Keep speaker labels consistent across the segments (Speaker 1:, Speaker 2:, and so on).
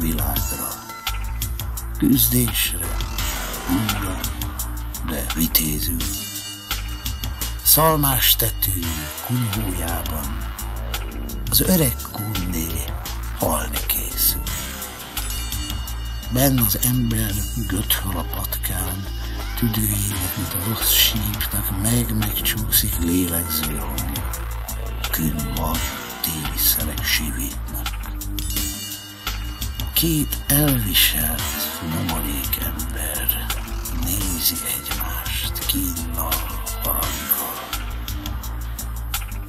Speaker 1: világra. Küzdésre, úra, de vitézül. Szalmás tetű kunyhójában az öreg kunné halni készül. Benn az ember göthal a patkán, tüdőjének, mint a rossz sípnak, meg megcsúszik lélegző hangja. Kün van, téli szelek sivítnak. Két elviselt, nyomorék ember nézi egymást kínnal, haraggal,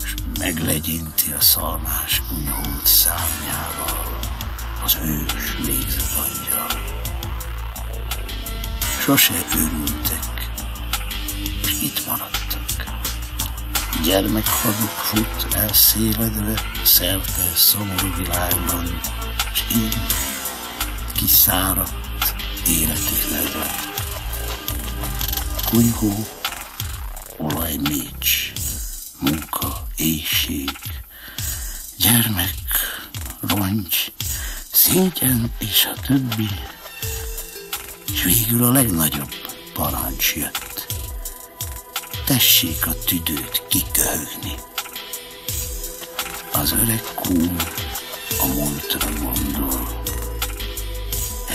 Speaker 1: és meglegyinti a szalmás kunyhót szárnyával az ős légzett angyal. Sose örültek, és itt maradtak. Gyermekhaduk fut elszéledve szerte szomorú világban, és így kiszáradt életük ledve. Kunyhó, olajmécs, munka, éjség, gyermek, rongy, szégyen és a többi, és végül a legnagyobb parancs jött. Tessék a tüdőt kiköhögni. Az öreg kúm a múltra gondol,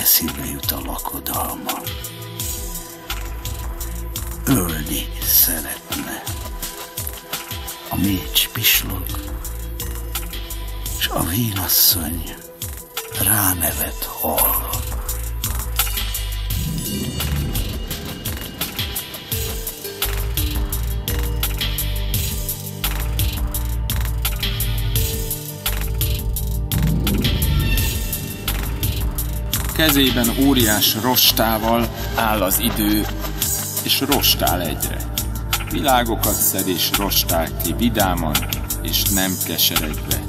Speaker 1: eszébe jut a lakodalma. Ölni szeretne. A mécs pislog, és a vénasszony ránevet hall.
Speaker 2: Kezében óriás rostával áll az idő, és rostál egyre. Világokat szed és rostál ki vidáman, és nem keseredve.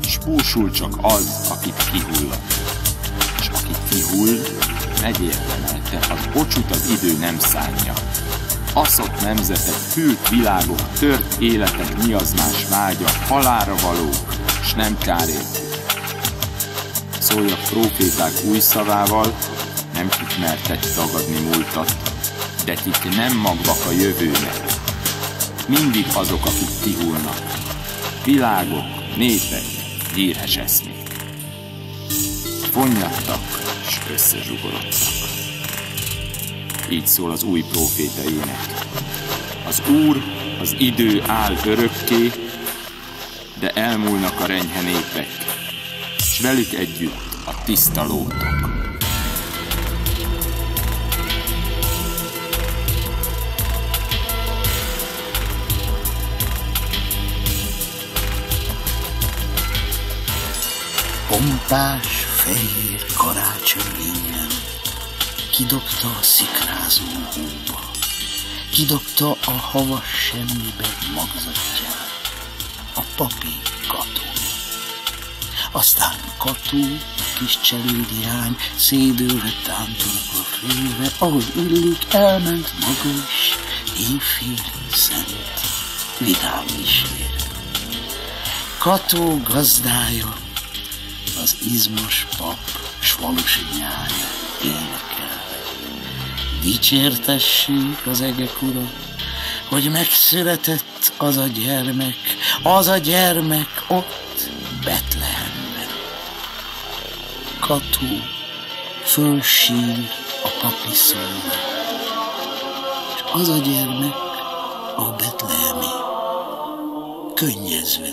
Speaker 2: Spúsul csak az, akit kihullad. És aki kihull, megérdemelte, az bocsut az idő nem szánja. Aszott nemzetek, fült világok, tört életek miazmás vágya, halára valók, s nem kárért szóljak proféták új szavával, nem kik mertek tagadni múltat, de kik nem magvak a jövőnek. Mindig azok, akik tihulnak. Világok, népek, hírhes eszmék. Fonyattak és összezsugorodtak. Így szól az új proféta ének. Az Úr, az idő áll örökké, de elmúlnak a renyhe népek, s velük együtt a tiszta lótok.
Speaker 1: Pompás, fehér karácsony innen kidobta a szikrázó hóba, kidobta a havas semmibe magzatját, a papi kató. Aztán Kató, kis cselédiány, szédülve tántolva félve, ahogy illik, elment maga is, éjfél szent, vidám ér. Kató gazdája, az izmos pap, s falusi nyája énekel. Dicsértessék az egek ura, hogy megszületett az a gyermek, az a gyermek ott Betlehem kató fölsír a papi szóra. És az a gyermek a betlehemi könnyezve